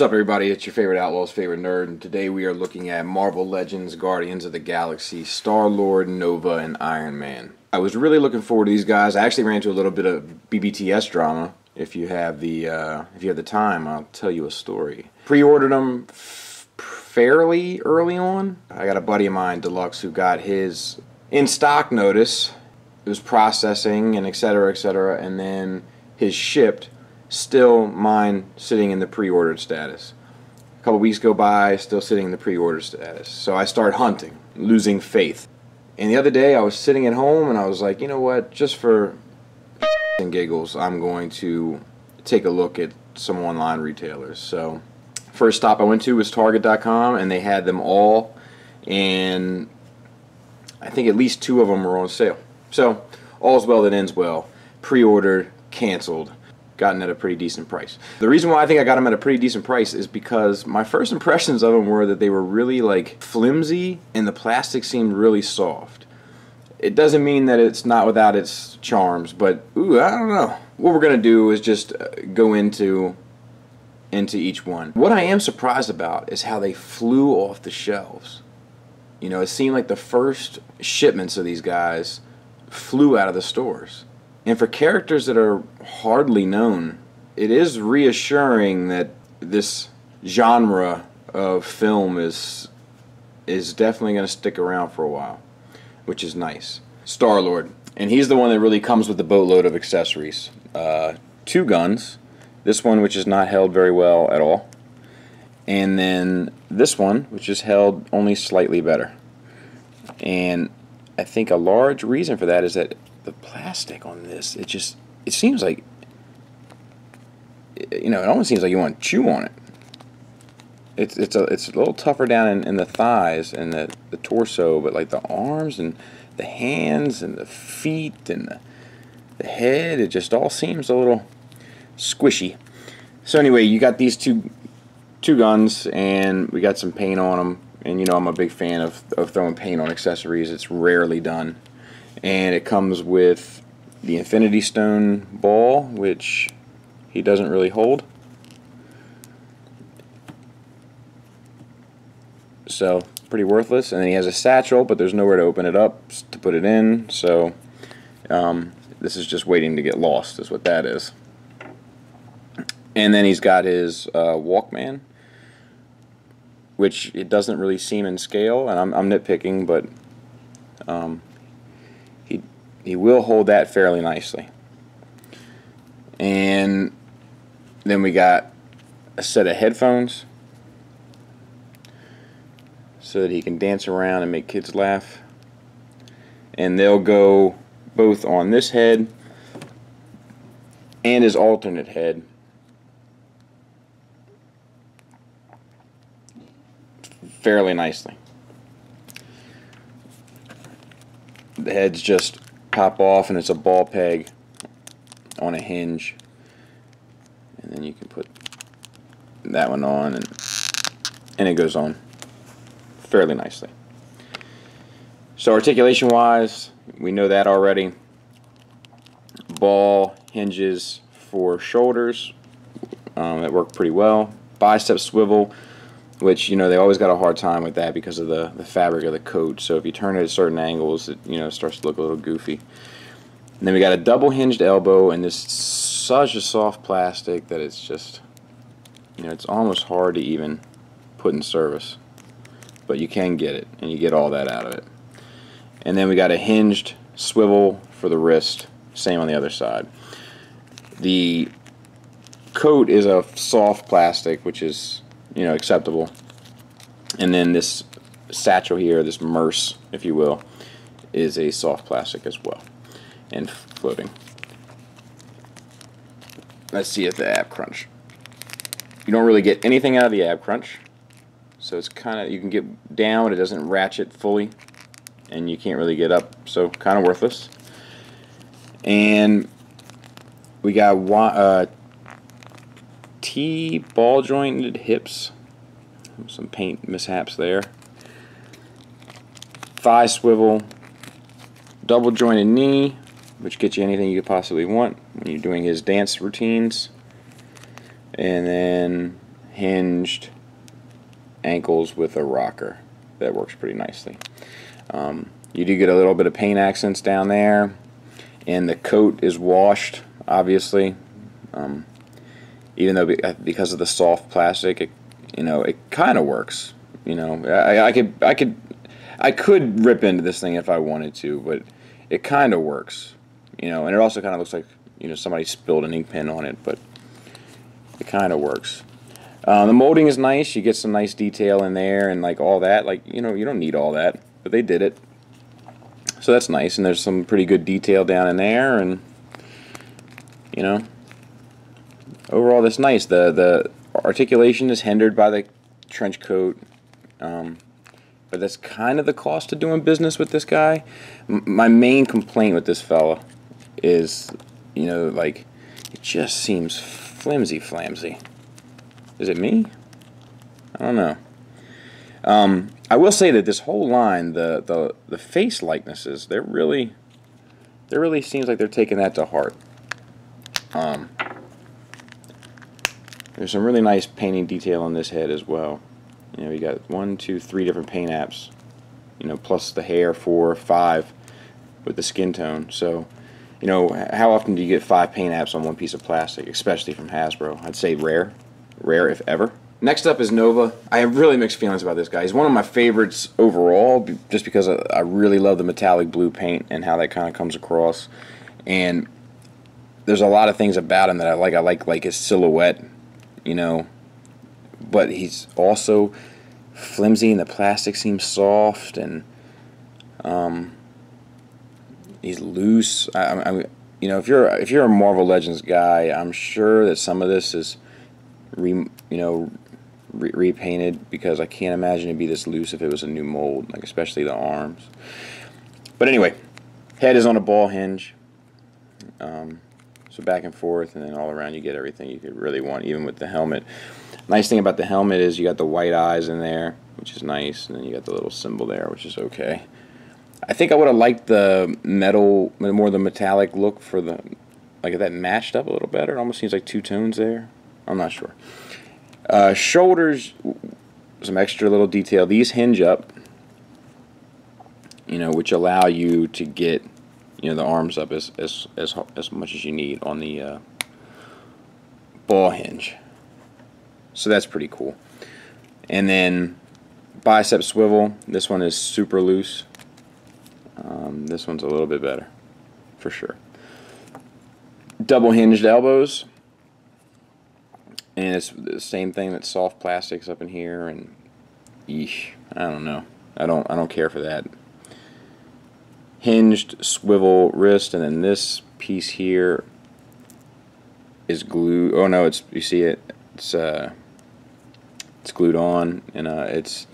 What's up, everybody? It's your favorite Outlaw's favorite nerd, and today we are looking at Marvel Legends Guardians of the Galaxy Star Lord, Nova, and Iron Man. I was really looking forward to these guys. I actually ran into a little bit of BBTS drama. If you have the uh, if you have the time, I'll tell you a story. Pre-ordered them fairly early on. I got a buddy of mine, Deluxe, who got his in stock notice. It was processing and et cetera, et cetera, and then his shipped still mine sitting in the pre-ordered status. A couple weeks go by, still sitting in the pre-order status. So I start hunting, losing faith. And the other day I was sitting at home and I was like, you know what, just for and giggles, I'm going to take a look at some online retailers. So first stop I went to was Target.com and they had them all and I think at least two of them were on sale. So all's well that ends well. Pre-ordered, canceled gotten at a pretty decent price. The reason why I think I got them at a pretty decent price is because my first impressions of them were that they were really like flimsy and the plastic seemed really soft. It doesn't mean that it's not without its charms, but ooh, I don't know. What we're gonna do is just uh, go into into each one. What I am surprised about is how they flew off the shelves. You know, it seemed like the first shipments of these guys flew out of the stores. And for characters that are hardly known, it is reassuring that this genre of film is is definitely going to stick around for a while, which is nice. Star Lord, and he's the one that really comes with the boatload of accessories. Uh, two guns, this one which is not held very well at all, and then this one which is held only slightly better. And I think a large reason for that is that the plastic on this, it just, it seems like, you know, it almost seems like you want to chew on it. It's, it's, a, it's a little tougher down in, in the thighs and the, the torso, but like the arms and the hands and the feet and the, the head, it just all seems a little squishy. So anyway, you got these two two guns, and we got some paint on them. And you know, I'm a big fan of, of throwing paint on accessories. It's rarely done and it comes with the Infinity Stone ball, which he doesn't really hold. So, pretty worthless. And then he has a satchel, but there's nowhere to open it up to put it in. So, um, this is just waiting to get lost, is what that is. And then he's got his uh, Walkman, which it doesn't really seem in scale. And I'm, I'm nitpicking, but um, he will hold that fairly nicely. And then we got a set of headphones so that he can dance around and make kids laugh. And they'll go both on this head and his alternate head. fairly nicely. The head's just pop off and it's a ball peg on a hinge. And then you can put that one on and and it goes on fairly nicely. So articulation wise we know that already. Ball hinges for shoulders um, that work pretty well. Bicep swivel which you know they always got a hard time with that because of the, the fabric of the coat. So if you turn it at certain angles, it you know starts to look a little goofy. And then we got a double hinged elbow, and this such a soft plastic that it's just you know it's almost hard to even put in service, but you can get it, and you get all that out of it. And then we got a hinged swivel for the wrist, same on the other side. The coat is a soft plastic, which is you know, acceptable. And then this satchel here, this merce, if you will, is a soft plastic as well and floating. Let's see if the ab crunch. You don't really get anything out of the ab crunch. So it's kind of, you can get down, it doesn't ratchet fully. And you can't really get up, so kind of worthless. And we got uh, T ball jointed hips. Some paint mishaps there. Thigh swivel. Double jointed knee, which gets you anything you could possibly want when you're doing his dance routines. And then hinged ankles with a rocker. That works pretty nicely. Um, you do get a little bit of paint accents down there, and the coat is washed, obviously. Um, even though uh, because of the soft plastic, it, you know, it kind of works. You know, I, I could, I could, I could rip into this thing if I wanted to, but it kind of works. You know, and it also kind of looks like you know somebody spilled an ink pen on it, but it kind of works. Uh, the molding is nice. You get some nice detail in there and like all that. Like you know, you don't need all that, but they did it. So that's nice, and there's some pretty good detail down in there, and you know, overall that's nice. The the articulation is hindered by the trench coat, um, but that's kind of the cost of doing business with this guy. M my main complaint with this fella is, you know, like it just seems flimsy, flamsy. Is it me? I don't know. Um, I will say that this whole line, the the the face likenesses, they're really, there really seems like they're taking that to heart. Um, there's some really nice painting detail on this head as well. You know, you got one, two, three different paint apps. You know, plus the hair, four, five, with the skin tone. So, you know, how often do you get five paint apps on one piece of plastic, especially from Hasbro? I'd say rare, rare if ever. Next up is Nova. I have really mixed feelings about this guy. He's one of my favorites overall, just because I really love the metallic blue paint and how that kind of comes across. And there's a lot of things about him that I like. I like like his silhouette, you know, but he's also flimsy and the plastic seems soft and um, he's loose. I, I, you know, if you're if you're a Marvel Legends guy, I'm sure that some of this is, re, you know, re repainted because I can't imagine it'd be this loose if it was a new mold, like especially the arms. But anyway, head is on a ball hinge. Um, so back and forth, and then all around you get everything you could really want, even with the helmet. Nice thing about the helmet is you got the white eyes in there, which is nice, and then you got the little symbol there, which is okay. I think I would have liked the metal, more the metallic look for the, like that matched up a little better. It almost seems like two tones there. I'm not sure. Uh, shoulders, some extra little detail. These hinge up, you know, which allow you to get, you know, the arms up as as as as much as you need on the uh, ball hinge. So that's pretty cool. And then bicep swivel. This one is super loose. Um, this one's a little bit better, for sure. Double hinged elbows and it's the same thing that soft plastics up in here and yeesh, I don't know I don't I don't care for that hinged swivel wrist and then this piece here is glued oh no it's you see it? It's uh it's glued on and uh it's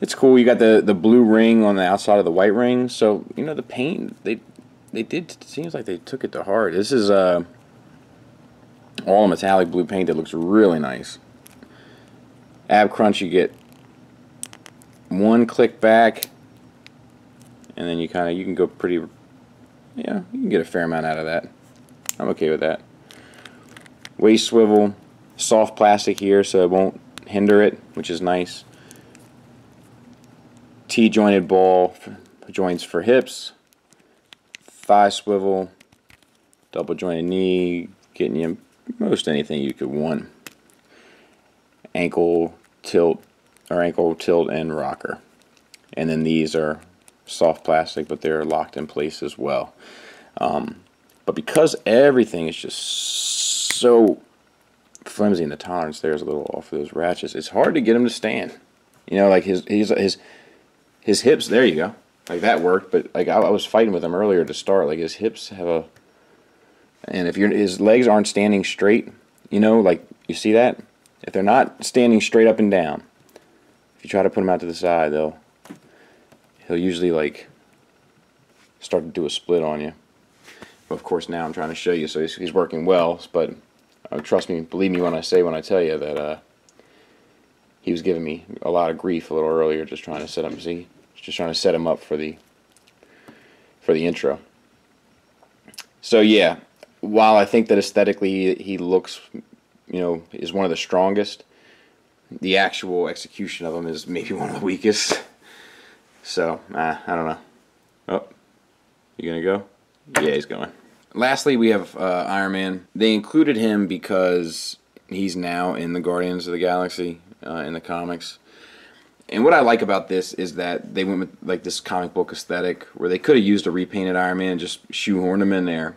it's cool. You got the the blue ring on the outside of the white ring. So you know the paint they they did it seems like they took it to heart. This is uh all metallic blue paint that looks really nice. Ab crunch you get one click back and then you kind of you can go pretty yeah you can get a fair amount out of that I'm okay with that waist swivel soft plastic here so it won't hinder it which is nice T-jointed ball joints for hips thigh swivel double jointed knee getting you most anything you could want. Ankle tilt or ankle tilt and rocker. And then these are soft plastic, but they're locked in place as well. Um, but because everything is just so flimsy and the tolerance there is a little off of those ratchets, it's hard to get him to stand. You know, like his his his his hips. There you go. Like that worked, but like I, I was fighting with him earlier to start. Like his hips have a and if his legs aren't standing straight, you know, like you see that? If they're not standing straight up and down, if you try to put them out to the side, they'll he'll usually like start to do a split on you. But of course, now I'm trying to show you, so he's, he's working well. But uh, trust me, believe me when I say when I tell you that uh, he was giving me a lot of grief a little earlier, just trying to set him. See, just trying to set him up for the for the intro. So yeah, while I think that aesthetically he looks you know, is one of the strongest. The actual execution of them is maybe one of the weakest. So, uh, I don't know. Oh, you gonna go? Yeah, he's going. Lastly, we have uh, Iron Man. They included him because he's now in the Guardians of the Galaxy uh, in the comics. And what I like about this is that they went with like this comic book aesthetic where they could have used a repainted Iron Man and just shoehorned him in there.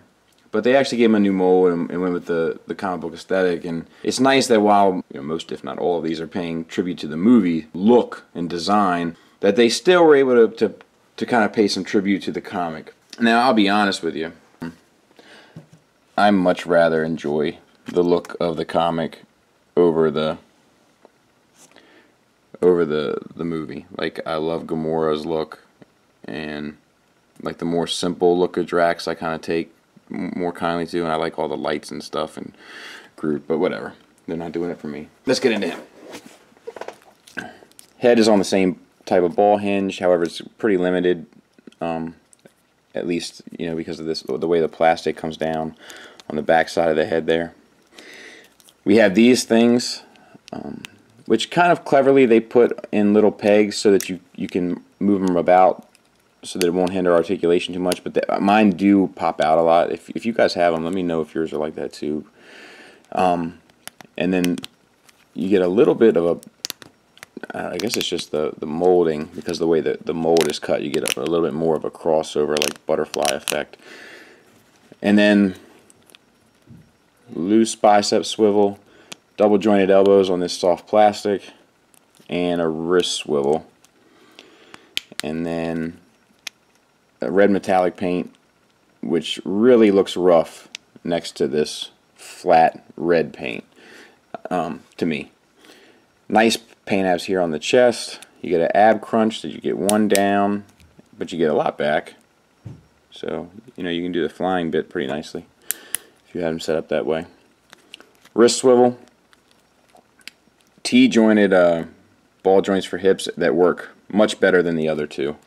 But they actually gave him a new mold and, and went with the, the comic book aesthetic. And it's nice that while you know, most, if not all of these, are paying tribute to the movie look and design, that they still were able to, to, to kind of pay some tribute to the comic. Now, I'll be honest with you. I much rather enjoy the look of the comic over the over the the movie. Like I love Gamora's look, and like the more simple look of Drax, I kind of take more kindly to, and I like all the lights and stuff and Groot. But whatever, they're not doing it for me. Let's get into him. Head is on the same type of ball hinge, however, it's pretty limited. Um, at least you know because of this the way the plastic comes down on the back side of the head there. We have these things. Um, which kind of cleverly they put in little pegs so that you, you can move them about so that it won't hinder articulation too much. But the, mine do pop out a lot. If, if you guys have them, let me know if yours are like that too. Um, and then you get a little bit of a, uh, I guess it's just the, the molding because the way that the mold is cut, you get a, a little bit more of a crossover like butterfly effect. And then loose bicep swivel double jointed elbows on this soft plastic and a wrist swivel and then a red metallic paint which really looks rough next to this flat red paint um, to me nice paint apps here on the chest you get an ab crunch that you get one down but you get a lot back so you know you can do the flying bit pretty nicely if you have them set up that way wrist swivel T-jointed uh, ball joints for hips that work much better than the other two.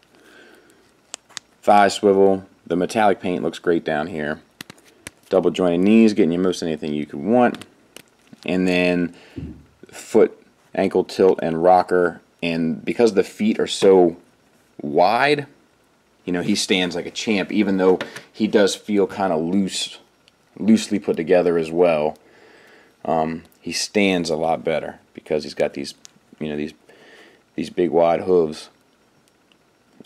Thigh swivel. The metallic paint looks great down here. Double jointed knees, getting you most anything you could want. And then foot, ankle tilt, and rocker. And because the feet are so wide, you know, he stands like a champ, even though he does feel kind of loose, loosely put together as well. Um, he stands a lot better because he's got these, you know, these these big wide hooves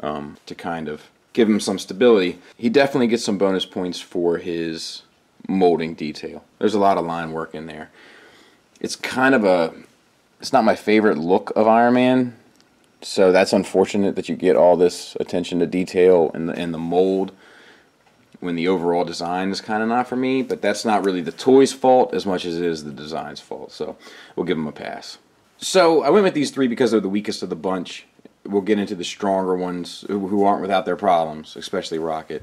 um, to kind of give him some stability. He definitely gets some bonus points for his molding detail. There's a lot of line work in there. It's kind of a, it's not my favorite look of Iron Man, so that's unfortunate that you get all this attention to detail in the in the mold when the overall design is kind of not for me, but that's not really the toy's fault as much as it is the design's fault. So we'll give them a pass. So I went with these three because they're the weakest of the bunch. We'll get into the stronger ones who aren't without their problems, especially Rocket.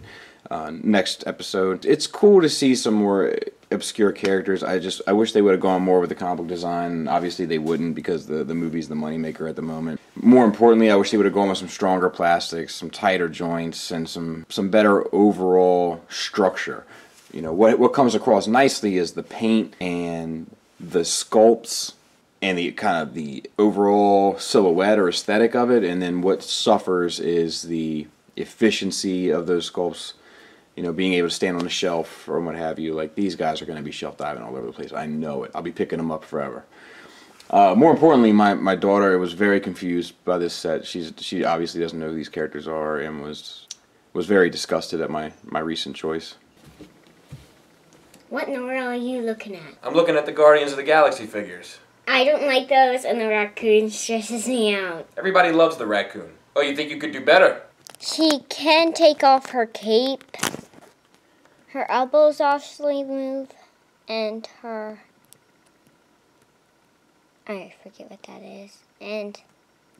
Uh, next episode. It's cool to see some more obscure characters. I just I wish they would have gone more with the comic book design. Obviously they wouldn't because the the movie's the moneymaker at the moment. More importantly, I wish they would have gone with some stronger plastics, some tighter joints, and some some better overall structure. You know what what comes across nicely is the paint and the sculpts and the kind of the overall silhouette or aesthetic of it, and then what suffers is the efficiency of those sculpts you know, being able to stand on a shelf or what have you. Like these guys are going to be shelf diving all over the place. I know it. I'll be picking them up forever. Uh, more importantly, my, my daughter was very confused by this set. She's she obviously doesn't know who these characters are and was was very disgusted at my my recent choice. What in the world are you looking at? I'm looking at the Guardians of the Galaxy figures. I don't like those, and the raccoon stresses me out. Everybody loves the raccoon. Oh, you think you could do better? She can take off her cape. Her elbows actually move, and her. I forget what that is. And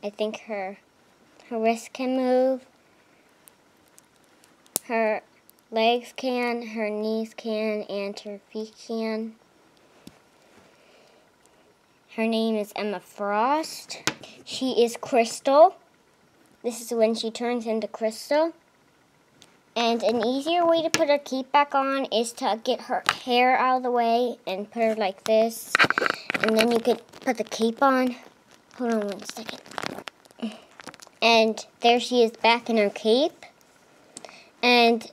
I think her her wrist can move. Her legs can, her knees can, and her feet can. Her name is Emma Frost. She is Crystal. This is when she turns into Crystal. And an easier way to put her cape back on is to get her hair out of the way and put her like this. And then you could put the cape on. Hold on one second. And there she is back in her cape. And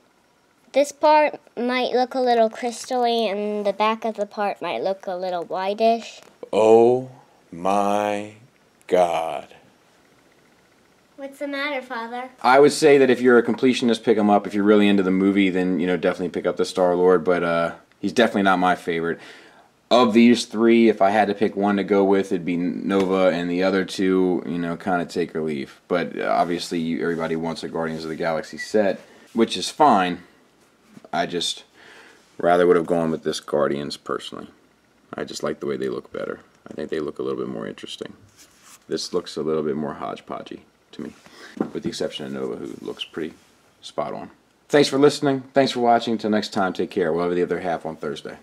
this part might look a little crystally and the back of the part might look a little whitish. Oh my God. What's the matter, Father? I would say that if you're a completionist, pick him up. If you're really into the movie, then you know definitely pick up the Star Lord. But uh, he's definitely not my favorite. Of these three, if I had to pick one to go with, it'd be Nova, and the other two, you know, kind of take or leave. But uh, obviously, you, everybody wants a Guardians of the Galaxy set, which is fine. I just rather would have gone with this Guardians personally. I just like the way they look better. I think they look a little bit more interesting. This looks a little bit more hodgepodgey to me, with the exception of Nova, who looks pretty spot on. Thanks for listening. Thanks for watching. Until next time, take care. We'll have the other half on Thursday.